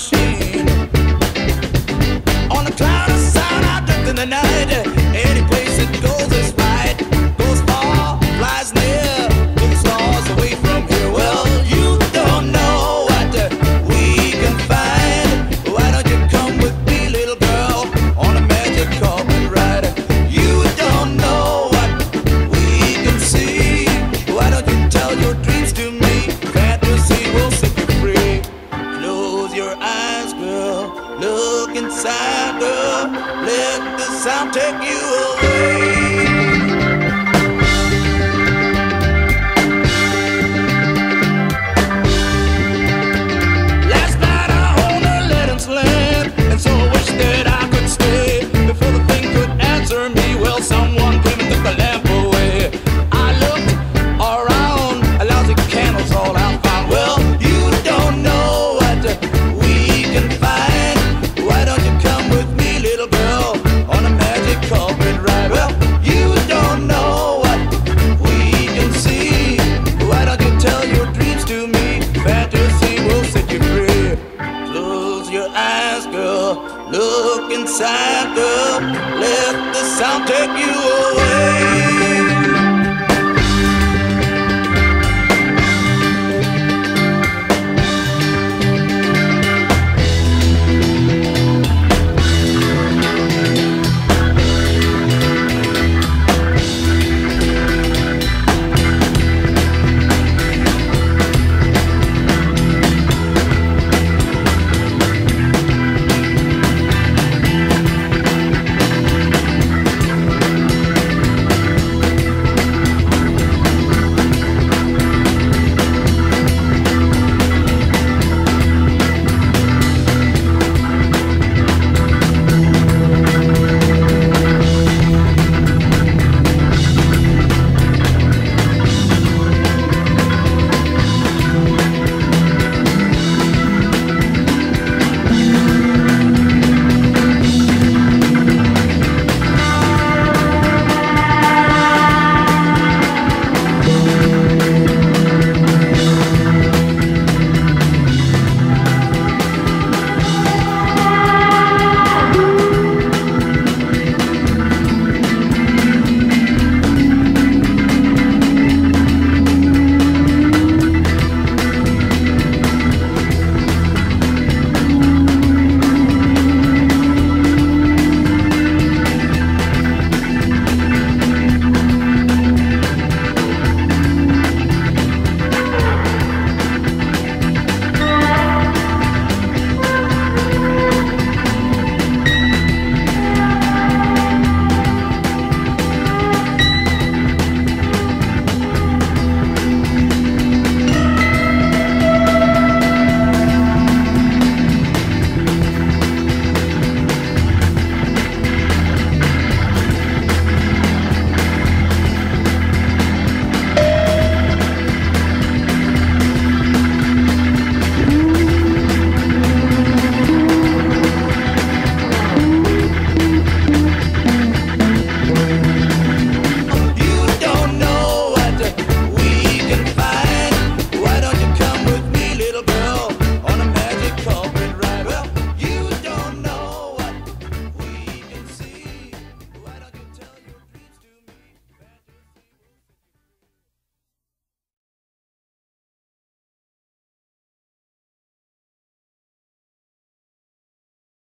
machine. I'll take you away. inside up. Let the sound take you away.